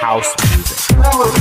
house music.